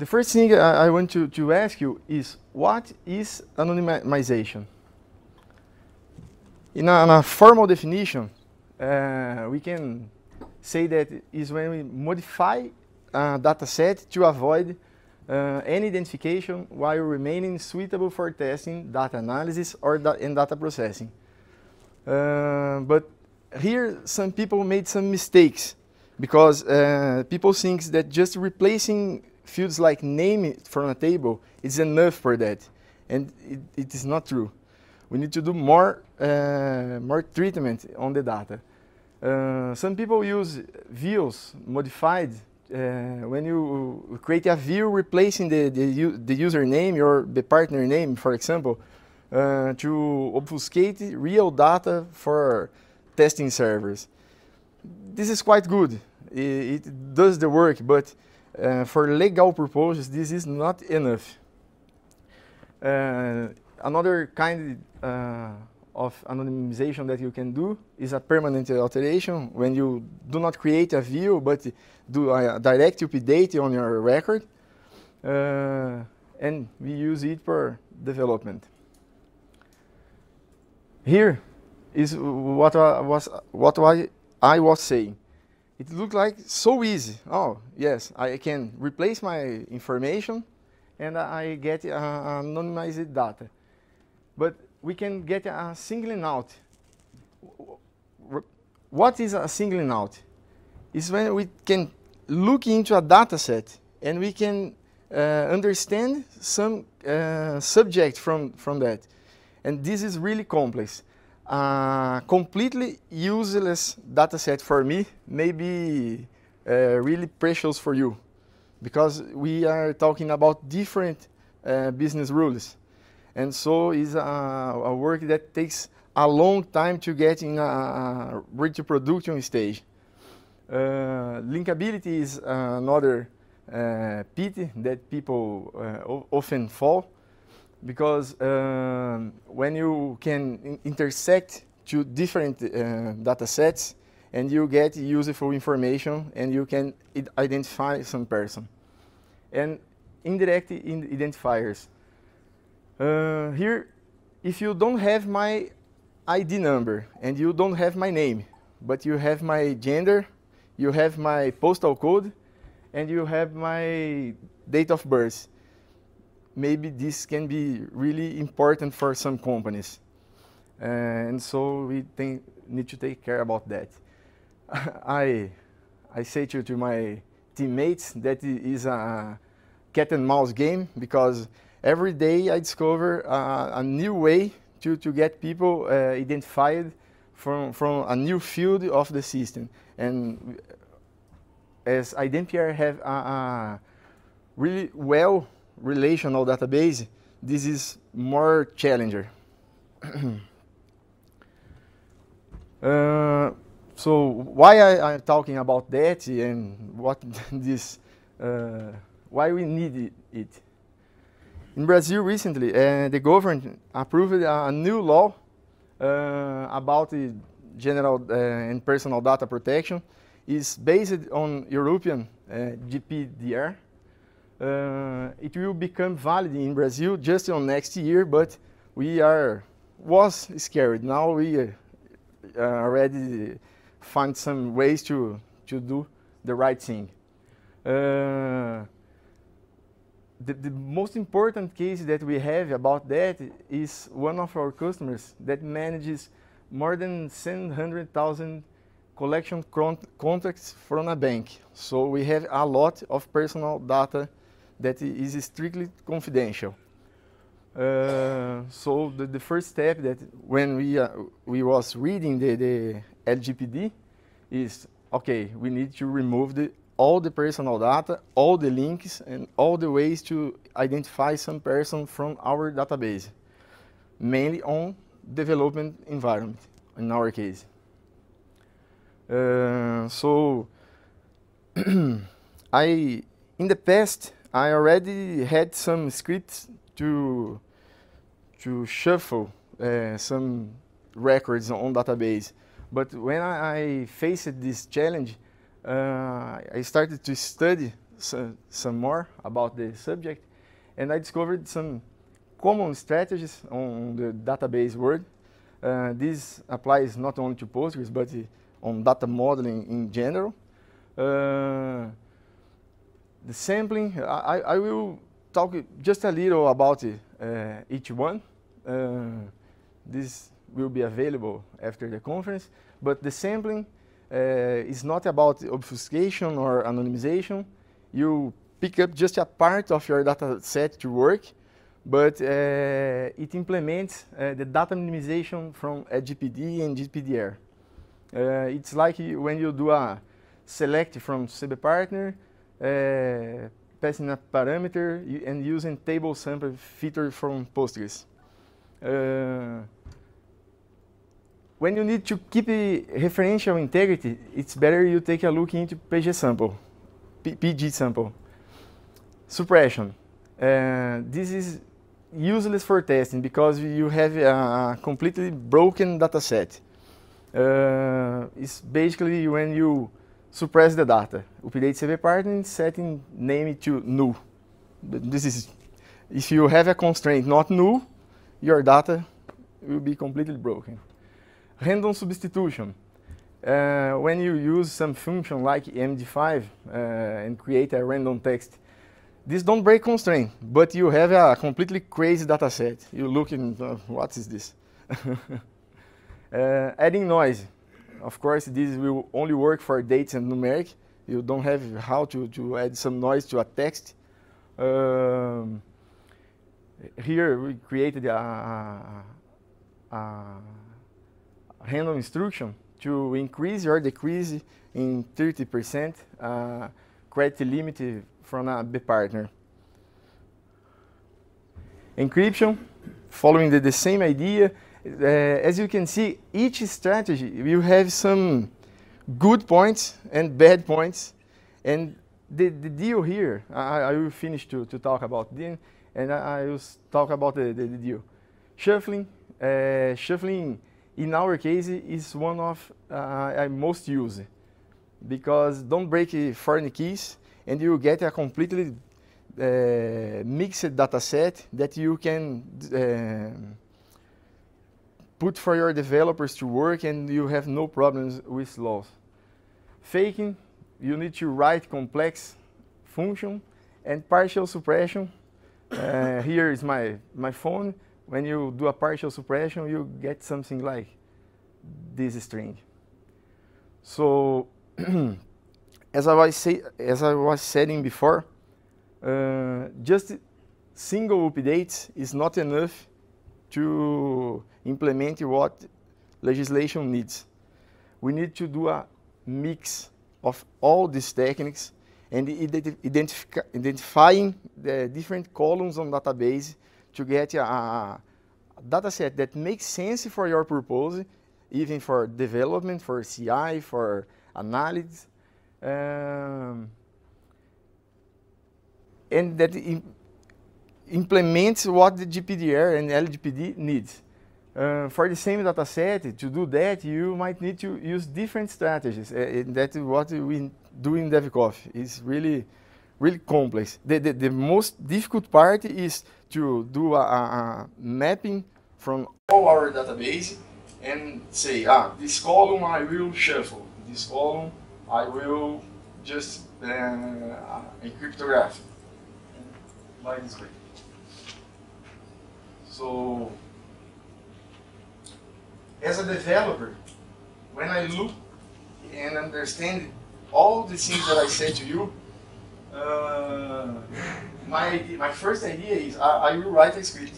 The first thing I, I want to, to ask you is what is anonymization? In a, in a formal definition, uh, we can say that is when we modify a data set to avoid uh, any identification while remaining suitable for testing, data analysis, or da and data processing. Uh, but here, some people made some mistakes because uh, people think that just replacing fields like name from a table is enough for that, and it, it is not true. We need to do more, uh, more treatment on the data. Uh, some people use views modified uh, when you create a view replacing the, the, the username or the partner name, for example, uh, to obfuscate real data for testing servers. This is quite good. It, it does the work, but uh, for legal purposes, this is not enough. Uh, another kind uh, of anonymization that you can do is a permanent alteration when you do not create a view but do a direct update on your record and we use it for development. Here is what I was, what I, I was saying. It looked like so easy. Oh, yes, I can replace my information and I get uh, anonymized data. But we can get a singling out. What is a singling out? Is when we can look into a data set and we can uh, understand some uh, subject from, from that. And this is really complex. A completely useless data set for me may be uh, really precious for you because we are talking about different uh, business rules. And so it's a, a, work that takes a long time to get in a, a ready production stage. Uh, linkability is another uh, pity that people uh, often fall because um, when you can in intersect two different uh, data sets and you get useful information and you can identify some person. And indirect identifiers. Uh, here, if you don't have my ID number and you don't have my name, but you have my gender, you have my postal code, and you have my date of birth, maybe this can be really important for some companies. Uh, and so we think, need to take care about that. I, I say to, to my teammates that it is a cat and mouse game because every day I discover uh, a new way to, to get people uh, identified from, from a new field of the system. And as iDempiere have a, a really well relational database, this is more challenger. uh, so why I, am talking about that and what this, uh, why we need it. In Brazil recently, uh, the government approved a new law uh, about the general uh, and personal data protection. is based on European uh, GDPR. Uh, it will become valid in Brazil just on next year, but we are was scared. Now we uh, already find some ways to to do the right thing. Uh, the, the, most important case that we have about that is one of our customers that manages more than 700,000 collection contracts from a bank. So we have a lot of personal data that is strictly confidential. Uh, so the, the, first step that when we, uh, we was reading the, the LGPD is, okay, we need to remove the all the personal data, all the links, and all the ways to identify some person from our database, mainly on development environment, in our case. Uh, so, I, in the past, I already had some scripts to, to shuffle uh, some records on database. But when I, I faced this challenge, uh, I started to study some, some more about the subject, and I discovered some common strategies on the database world. Uh, this applies not only to Postgres, but on data modeling in general. The sampling, I, I will talk just a little about it, uh, each one. Uh, this will be available after the conference, but the sampling uh, is not about obfuscation or anonymization. You pick up just a part of your data set to work, but uh, it implements uh, the data minimization from GPD and GPDR. Uh, it's like when you do a select from CB partner, uh, passing a parameter and using table sample feature from Postgres. Uh, when you need to keep referential integrity, it's better you take a look into PG sample, P PG sample. Suppression. Uh, this is useless for testing because you have a completely broken data set. Uh, it's basically when you suppress the data. Update CB partner setting name to null. This is, if you have a constraint not null, your data will be completely broken. Random substitution. Uh, when you use some function like MD5 uh, and create a random text, this don't break constraint, but you have a completely crazy data set. You look in, uh, what is this? Uh, adding noise. Of course, this will only work for dates and numeric. You don't have how to, to add some noise to a text. Um, here we created a, a, a, random instruction to increase or decrease in 30% uh, credit limit from a B partner. Encryption, following the, the same idea, uh, as you can see, each strategy will have some good points and bad points. And the, the deal here, I, I will finish to, to talk about then, and I, I will talk about the, the, the deal. Shuffling, uh, shuffling in our case is one of uh, I most use because don't break foreign keys and you get a completely uh, mixed data set that you can uh, put for your developers to work and you have no problems with loss. Faking, you need to write complex function and partial suppression. Uh, here is my, my phone. When you do a partial suppression, you get something like this string. So, as I was say, as I was saying before, uh, just single updates is not enough to implement what legislation needs. We need to do a mix of all these techniques and identify, identifying the different columns on database to get a, a, data set that makes sense for your purpose, even for development, for CI, for analysis, um, and that implements what the GPDR and LGPD needs. Uh, for the same data set, to do that, you might need to use different strategies. Uh, that's what we do in DevCoffee. It's really, really complex. The, the, the, most difficult part is to do a, a, mapping from all our database and say, ah, this column I will shuffle. This column I will just uh, encryptograph. By this way. So, as a developer, when I look and understand all the things that I said to you, uh, my, my first idea is I, I, will write a script.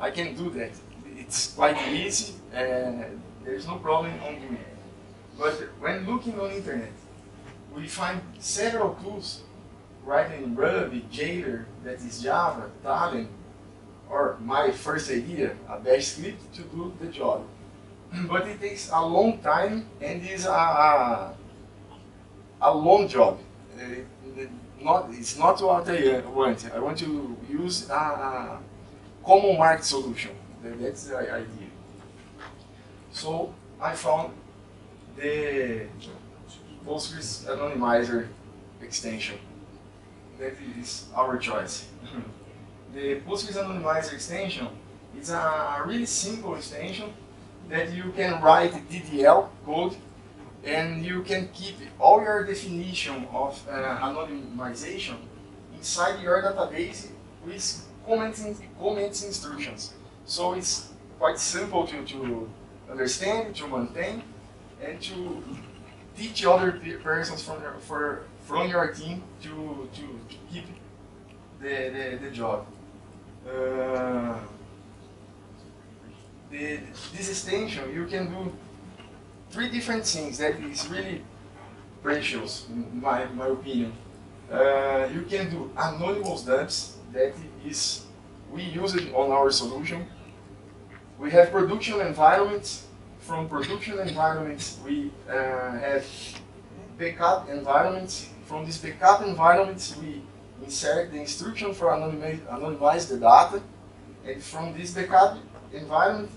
I can do that. It's quite easy, and there's no problem on doing it. But when looking on internet, we find several tools writing in Ruby, Jailer, that is Java, Talend, or my first idea, a bash script to do the job. But it takes a long time and is a, a, a long job. Uh, not, it's not what I want. I want to use a common market solution. That's the idea. So I found the Postgres Anonymizer extension. that is our choice. the Postgres Anonymizer extension is a really simple extension that you can write DDL code and you can keep all your definition of uh, anonymization inside your database with commenting, comments instructions. So it's quite simple to, to understand, to maintain, and to teach other persons from your, for, from your team to, to keep the, the, the job. Uh, the, this extension, you can do three different things that is really precious, in my, my opinion. Uh, you can do anonymous dumps, that is, we use it on our solution. We have production environments. From production environments, we uh, have backup environments. From these backup environments, we insert the instruction for anonymize, the data. And from this backup environment,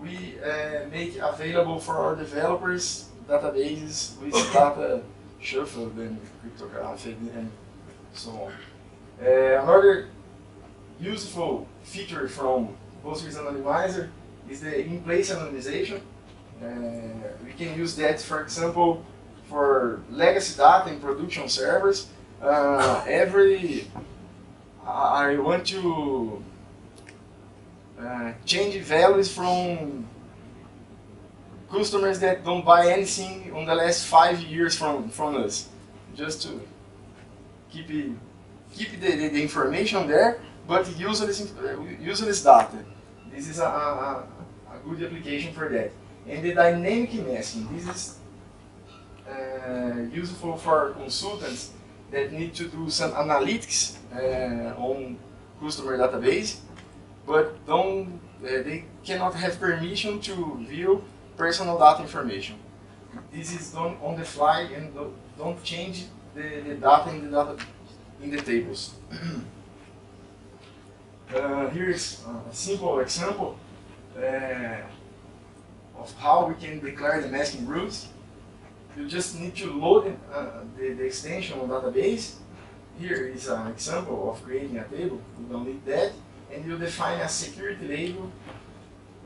we uh, make available for our developers databases with data shuffled and cryptographic and so on. Uh, another useful feature from Postgres Anonymizer is the in-place anonymization. Uh, we can use that, for example, for legacy data in production servers. Uh, every I want to uh, change values from customers that don't buy anything on the last five years from, from us. Just to keep it, keep the, the, the information there, but useless, useless data. This is a, a, a good application for that. And the dynamic masking, this is uh, useful for consultants that need to do some analytics uh, on customer database but don't, uh, they cannot have permission to view personal data information. This is done on the fly and don't change the, the data in the data in the tables. uh, here is a simple example uh, of how we can declare the masking rules. You just need to load uh, the, the extension on database. Here is an example of creating a table. You don't need that and you define a security label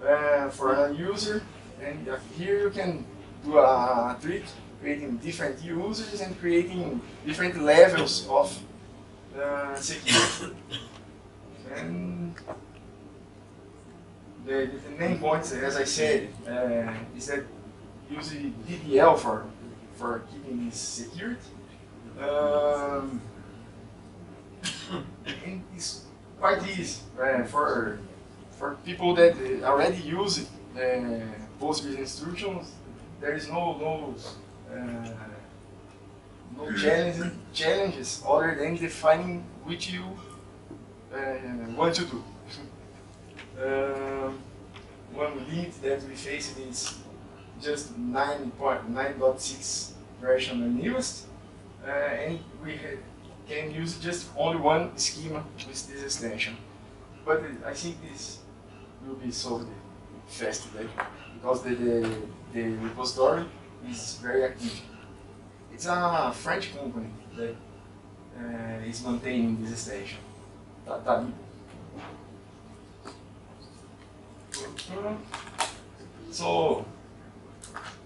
uh, for a user. And uh, here you can do a trick, creating different users and creating different levels of uh, security. and the, the, main points, as I said, uh, is that using DDL for for keeping this security. Um, and it's quite easy uh, for for people that already use uh, Postgres instructions. There is no no uh, no challenges challenges other than defining which you uh, want to do. Um, one limit that we face is just 9.9.6 version the newest, uh, and we can use just only one schema with this extension. But I think this will be solved fast today because the, the, the repository is very active. It's a French company that uh, is maintaining this extension. So,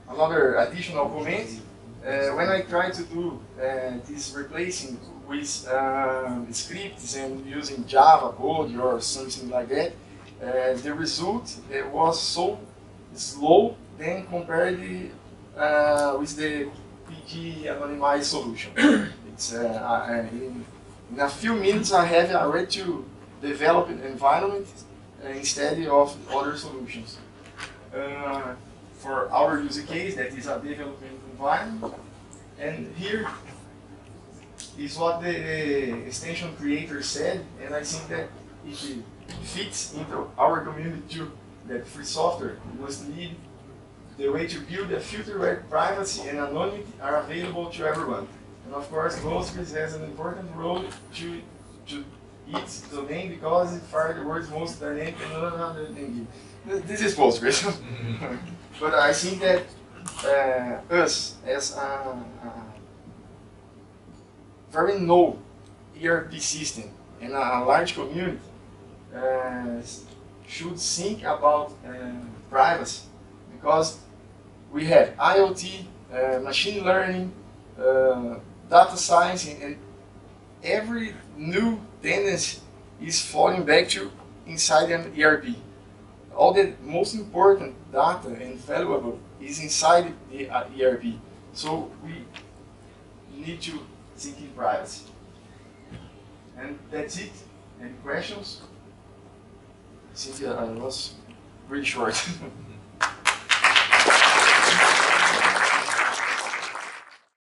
another additional comment. Uh, when I try to do uh, this replacing with um, scripts and using Java code or something like that, uh, the result uh, was so slow then compared uh, with the PG Anonymizer solution. it's, uh, in, in, a few minutes I have already to develop an environment uh, instead of other solutions. Uh, for our user case, that is a development environment, and here is what the extension creator said, and I think that it fits into our community too. That free software must lead the way to build a future where privacy and anonymity are available to everyone. And of course, Postgres has an important role to to its domain because it fired the world's most dynamic and This is Postgres. but I think that uh, us as a, a very new ERP system and a large community uh, should think about uh, privacy because we have IoT, uh, machine learning, uh, data science, and every new tendency is falling back to inside an ERP. All the most important data and valuable is inside the uh, ERP. So we need to think in privacy. And that's it. Any questions? Think uh, I was really short.